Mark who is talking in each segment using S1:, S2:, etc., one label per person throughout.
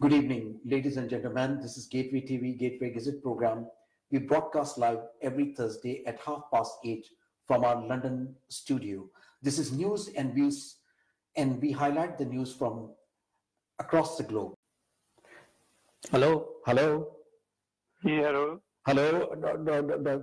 S1: Good evening, ladies and gentlemen. This is Gateway TV, Gateway Gazette program. We broadcast live every Thursday at half past eight from our London studio. This is news and views, and we highlight the news from across the globe. Hello, hello.
S2: hello.
S1: Hello.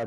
S1: uh,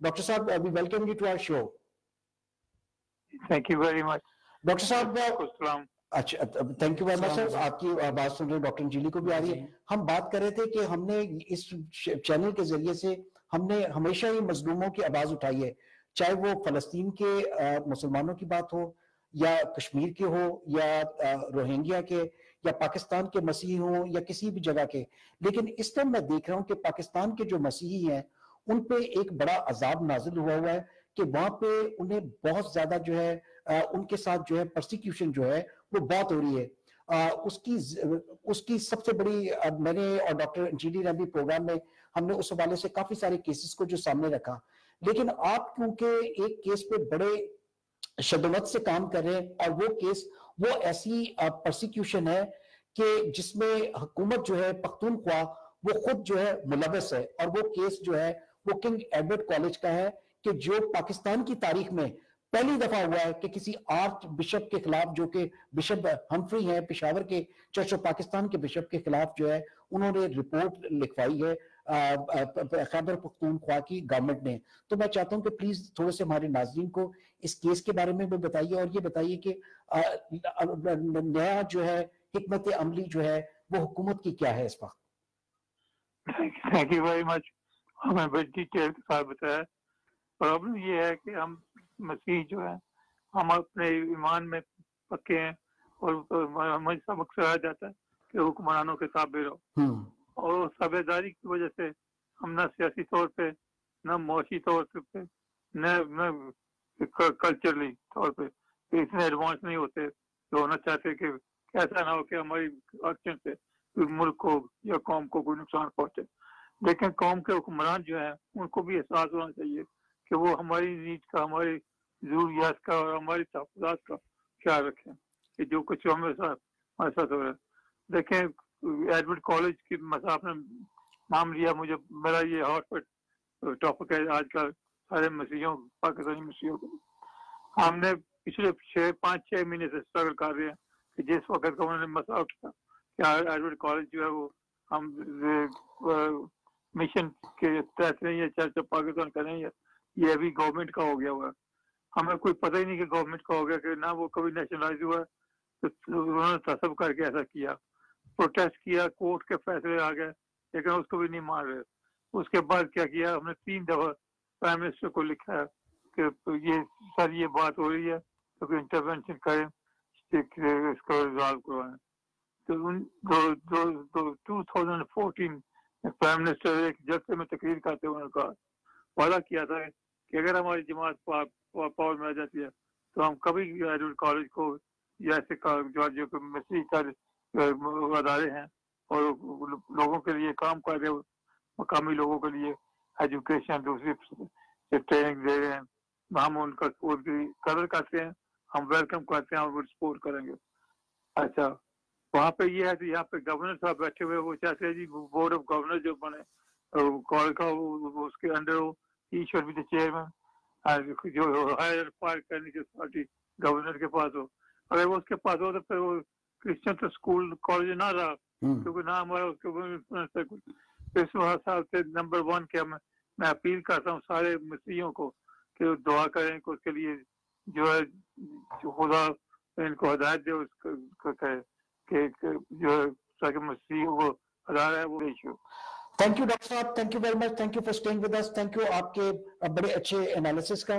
S1: doctor صاحب we welcome you to our show
S2: thank you very much
S1: doctor صاحب
S2: السلام
S1: اچھا thank you very much sir آپ کی بات سن رہے doctor Anjali کو بھی آ رہی ہے ہم بات کر رہے تھے کہ ہم نے اس چینل کے ذریعے سے ہم نے ہمیشہ ہی مظلوموں کی آواز اٹھائی ہے چاہے وہ فلسطین کے مسلمانوں کی بات ہو یا کشمیر کے ہو یا روہنگیا کے یا پاکستان کے مسیحی ہوں یا کسی بھی جگہ کے. لیکن اس ٹائم میں دیکھ رہا ہوں کہ پاکستان کے جو مسیحی ہیں ان پہ ایک بڑا عذاب نازل ہوا ہوا ہے کہ وہاں پہ انہیں بہت زیادہ جو ہے ان کے ساتھ جو ہے پرسیکیوشن جو ہے، وہ بہت ہو رہی ہے۔ اس کی اس کی سب سے بڑی میں نے اور ڈاکٹر انجینئر نے بھی پروگرام میں ہم نے اس حوالے سے کافی سارے کیسز کو جو سامنے رکھا۔ لیکن آپ کیونکہ ایک کیس پہ بڑے شدمت سے کام کر رہے ہیں اور وہ کیس وہ ایسی پرسیکیوشن ہے کہ جس میں حکومت جو ہے پختونخوا وہ خود جو ہے ملوث ہے اور وہ کیس جو ہے وہ کنگ ایڈورڈ کالج کا ہے کہ جو پاکستان کی تاریخ میں پہلی دفعہ ہوا ہے کہ کسی آرچ بشپ کے خلاف جو کہ بشپ ہمفری ہیں، پشاور کے چرچ آف پاکستان کے بشپ کے خلاف جو ہے انہوں نے رپورٹ لکھوائی ہے خیبر پختونخوا کی گورنمنٹ نے۔ تو میں چاہتا ہوں کہ پلیز تھوڑے سے ہمارے ناظرین کو اس کیس کے بارے میں بھی بتائیے اور یہ بتائیے کہ نیا جو ہے حکمت عملی جو ہے وہ حکومت کی کیا ہے اس وقت؟
S2: تھینک یو ویری مچ ہمیں بڑی ڈیٹیل کے ساتھ بتایا۔ پرابلم یہ ہے کہ ہم مسیح جو ہے ہم اپنے ایمان میں پکے ہیں اور ہمیں سبق سے آ جاتا ہے کہ حکمرانوں کے تابع رہو اور سبے داری کی وجہ سے ہم نہ سیاسی طور پہ نہ معاشی طور پہ نہ کلچرلی طور پہ اتنے ایڈوانس نہیں ہوتے جو ہونا چاہتے کہ ایسا نہ ہو کہ ہماری ایکشن سے ملک کو یا قوم کو کوئی نقصان پہنچے۔ لیکن قوم کے حکمران جو ہیں، ان کو بھی احساس ہونا چاہیے کہ وہ ہماری نیڈ کا، ہماری ضروریات کا اور ہماری تحفظات کا خیال رکھیں۔ کہ جو کچھ ہمارے ساتھ ہمارے ساتھ ہو رہا ہے۔ دیکھیں ایڈمٹ کالج کی مسئلہ آپ نے نام لیا، مجھے میرا یہ ہاٹ پٹ ٹاپک ہے۔ آج کل سارے مسیحوں پاکستانی مسیحوں کو۔ ہم نے پچھلے چھ، پانچ، چھ مہینے سے اسٹرگل کر رہے ہیں کہ جس وقت کا انہوں نے مسئلہ اٹھا، کہ ایڈمٹ کالج جو ہے وہ ہم مشن کے تحت نہیں ہے چرچ پاکستان کا نہیں ہے یہ ابھی گورنمنٹ کا ہو گیا ہوا ہے ہمیں کوئی پتہ ہی نہیں کہ گورنمنٹ کا ہو گیا کہ نہ وہ کبھی نیشنلائز ہوا ہے تو انہوں نے تصب کر کے ایسا کیا پروٹیسٹ کیا کورٹ کے فیصلے آ گئے لیکن اس کو بھی نہیں مان رہے اس کے بعد کیا کیا ہم نے تین دفعہ پرائم منسٹر کو لکھا ہے کہ یہ سر یہ بات ہو رہی ہے تو کوئی انٹروینشن کریں اس کو ریزالو کروائیں تو two thousand fourteen prime minister ایک جلسے میں تقریر کرتے ہوئے کہا، وعدہ کیا تھا کہ اگر ہماری جماعت پاور میں آ جاتی ہے تو ہم کبھی ایڈوٹ کالج کو یا ایسے جو مسیح ادارے ہیں اور لوگوں کے لیے کام کر رہے مقامی لوگوں کے لیے ایجوکیشن دوسری ٹریننگ دے رہے ہیں۔ ہم ان کا قدر کرتے ہیں، ہم ویلکم کرتے ہیں اور سپورٹ کریں گے۔ اچھا۔ وہاں پہ یہ ہے کہ یہاں پہ گورنر صاحب بیٹھے ہوئے وہ چاہتے ہیں جی بورڈ آف گورنر جو بنے کال کا اس کے under who be the chairman جو ہائر فائر کرنے کی پارٹی گورنر کے پاس ہو۔ اگر وہ اس کے پاس ہو تو پھر وہ کرسچن تو اسکول کالج نہ رہا کیونکہ نہ ہمارا اس کے اس حساب سے نمبر ون کے میں اپیل کرتا ہوں سارے مسیحوں کو کہ دعا کریں کہ اس کے لیے جو ہے خدا ان کو ہدایت دے اس کو کہے۔ کہ جو ہے مسیح وہ ادارہ ہے وہ ایشو
S1: تھینک یو ڈاکٹر صاحب thank you very much thank you for standing with us thank you آپ کے بڑے اچھے انالیسس کا۔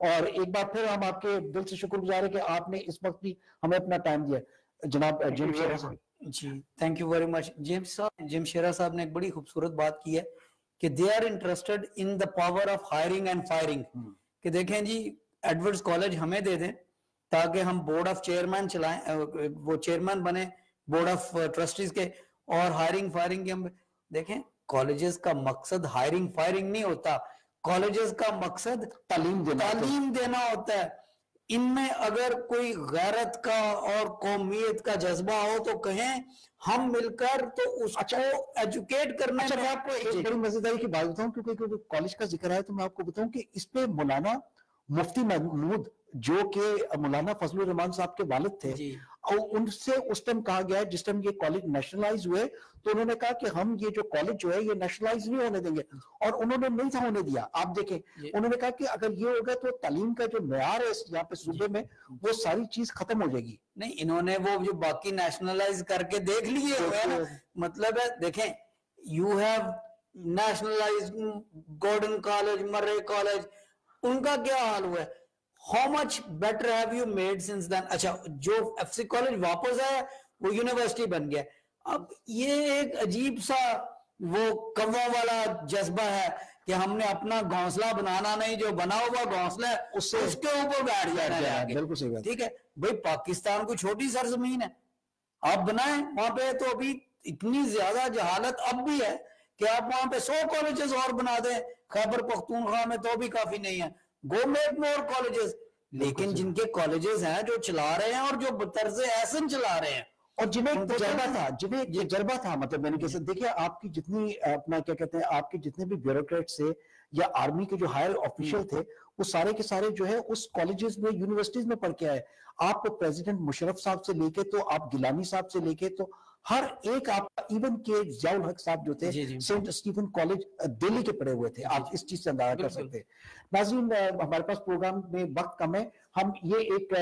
S1: اور ایک بار پھر ہم آپ کے دل سے شکر گزار ہیں کہ آپ نے اس وقت بھی ہمیں اپنا ٹائم دیا۔ جناب جیم شیرا صاحب۔
S3: جی thank you very much Jam صاحب جیم شیرا صاحب نے ایک بڑی خوبصورت بات کی ہے کہ they are interested in the power of hiring and firing کہ دیکھیں جی ایڈورڈز کالج ہمیں دے دیں۔ تاکہ ہم بورڈ آف چیئرمین چلائیں وہ چیئرمین بنے بورڈ آف ٹرسٹیز کے اور ہائرنگ فائرنگ کے ہم دیکھیں کالجز کا مقصد ہائرنگ فائرنگ نہیں ہوتا۔ کالجز کا مقصد
S1: تعلیم دینا تعلیم دینا
S3: ہوتا ہے۔ ان میں اگر کوئی غیرت کا اور قومیت کا جذبہ ہو تو کہیں ہم مل کر تو اس کو ایجوکیٹ
S1: کرنا
S3: اچھا,
S1: اچھا، میں آپ کو ایک جی۔ بڑی مزیداری کی بات بتاؤں کیونکہ کالج کا ذکر ہے تو میں آپ کو بتاؤں کہ اس پہ مولانا مفتی محمود جو کہ مولانا فضل الرحمان صاحب
S3: کے
S1: والد تھے جی۔ اور ان سے اس ٹائم کہا گیا ہے جس ٹائم یہ کالج نیشنلائز ہوئے تو انہوں نے کہا کہ ہم یہ جو کالج جو ہے یہ نیشنلائز نہیں ہونے دیں گے۔ اور انہوں
S3: نے
S1: نہیں تھا ہونے دیا۔ آپ دیکھیں جی۔ انہوں نے کہا کہ اگر یہ ہوگا تو تعلیم کا جو معیار ہے یہاں پہ صوبے جی۔
S3: میں وہ ساری چیز ختم ہو جائے گی۔ نہیں انہوں نے وہ جو باقی نیشنلائز کر کے دیکھ لیے ہوئے نا۔ مطلب ہے دیکھیں you have nationalized Gordon college Murray college ان کا کیا حال ہوا ہے؟ How much better have you made sense then اچھا جو ایف سی کالج واپس آیا وہ یونیورسٹی بن گیا۔ اب یہ ایک عجیب سا وہ کوا والا جذبہ ہے
S1: کہ
S3: ہم نے اپنا گھونسلہ بنانا نہیں
S1: جو بنا ہوا
S3: گھونسلہ ہے اس کے اوپر بیٹھ جانا ہے بالکل ٹھیک ہے؟ بھائی پاکستان کو چھوٹی سرزمین ہے۔ آپ بنائیں وہاں پہ تو ابھی اتنی زیادہ جہالت اب بھی ہے کہ آپ وہاں پہ سو کالجز اور بنا دیں خیبر پختونخوا میں تو بھی کافی نہیں ہے۔ گو میک مور کالجز لیکن جن کے کالجز ہیں جو
S1: چلا رہے ہیں
S3: اور
S1: جو
S3: طرز
S1: احسن چلا رہے ہیں۔ اور جنہیں ایک تجربہ تھا جنہیں یہ تجربہ تھا مطلب میں نے کہا دیکھیں آپ کی جتنی اپنا کیا کہتے ہیں آپ کی جتنے بھی بیوروکریٹس تھے یا آرمی کے جو ہائر آفیشل تھے وہ سارے کے سارے جو ہے اس کالجز میں یونیورسٹیز میں پڑھ کے آئے۔ آپ پریزیڈنٹ مشرف صاحب سے لے کے تو آپ گلانی صاحب سے
S3: لے کے
S1: تو ہر ایک آپ کا ایون کے جاؤل حق صاحب جو تھے سینٹ اسٹیفن
S3: کالج
S1: دہلی کے پڑے ہوئے تھے۔ آپ اس چیز سے اندازہ کر سکتے۔ ناظرین ہمارے پاس پروگرام میں وقت کم ہے۔ ہم یہ ایک